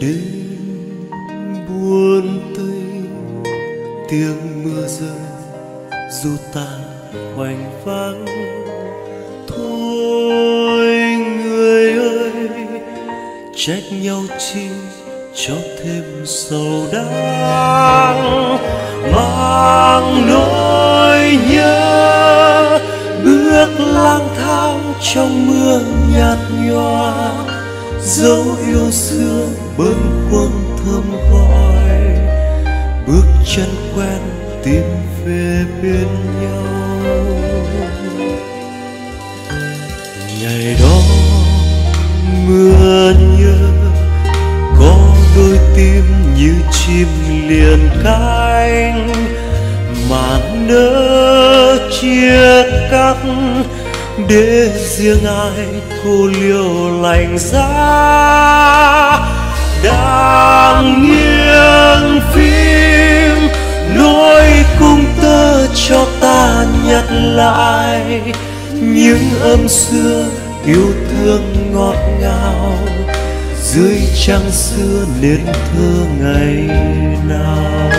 đêm buồn tênh tiếng mưa rơi, dù ta hoành vắng. Thôi người ơi, trách nhau chi cho thêm sầu đắng. Mang nỗi nhớ, bước lang thang trong mưa nhạt nhòa, dấu yêu bâng khuâng thơm gọi, bước chân quen tìm về bên nhau. Ngày đó mưa nhớ, có đôi tim như chim liền cánh mà nỡ chia cắt, để riêng ai cô liêu lạnh giá đang nghiêng phim, nỗi cung tơ cho ta nhặt lại. Những âm xưa yêu thương ngọt ngào, dưới trăng xưa nên thơ ngày nào.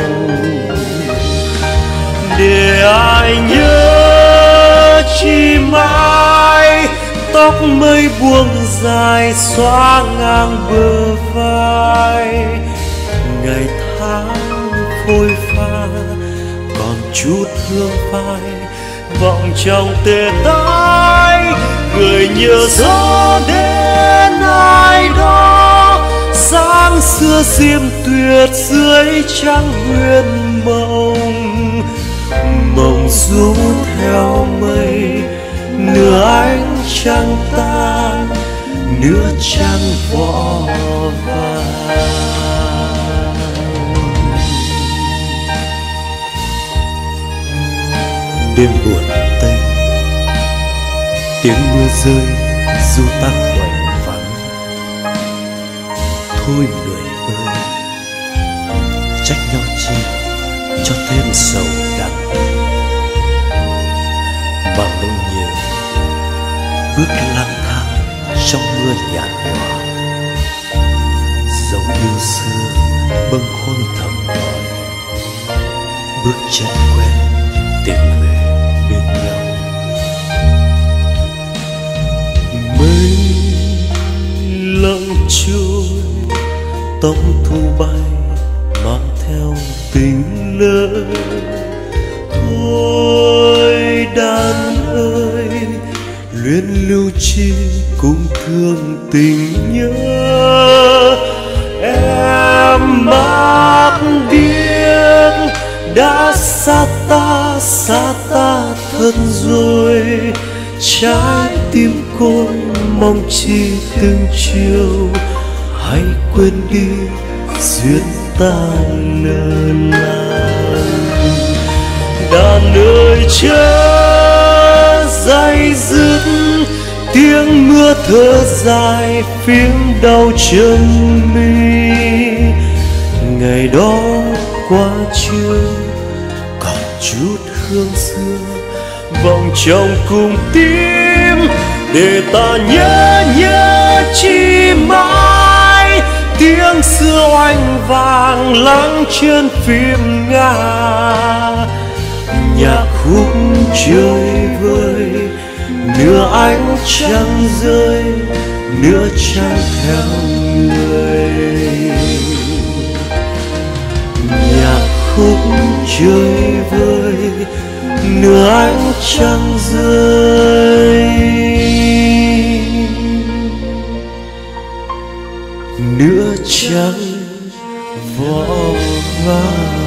Để ai nhớ chi mãi tóc mây buông dài xóa ngang bờ vai ngày tháng phôi pha, còn chút thương phai, vọng trong tê tái. Người nhớ gió đến ai đó, sáng xưa diêm tuyệt dưới trăng huyền mộng. Mộng du theo mây, nửa ánh trăng tan, nửa trăng vỏ vàng đêm buồn tênh tiếng mưa rơi, du ta khoảnh vắng. Thôi người ơi, trách nhau chi cho thêm sầu đắng. Bằng nỗi nhớ bước lang bước chân quen, tìm về bên nhau. Mây lặng trôi tông thu bay, mang theo tình lỡ. Thôi đàn ơi, luyến lưu chi cùng thương tình nhớ. Em bác đi đã xa ta xa ta thân rồi. Trái tim cô mong chi từng chiều, hãy quên đi duyên ta lỡ làng đàn ơi, chớ dây dứt tiếng mưa thở dài phím đau chân mi. Ngày đó qua chưa chút hương xưa. Vòng trong cùng tim, để ta nhớ nhớ chi mãi. Tiếng xưa oanh vàng lắng trên phim nga. Nhạc khúc chơi vơi, nửa ánh trăng rơi, nửa trăng theo người. Nhạc khúc chơi vơi nửa ánh trăng rơi. Nửa trăng vỏ vàng.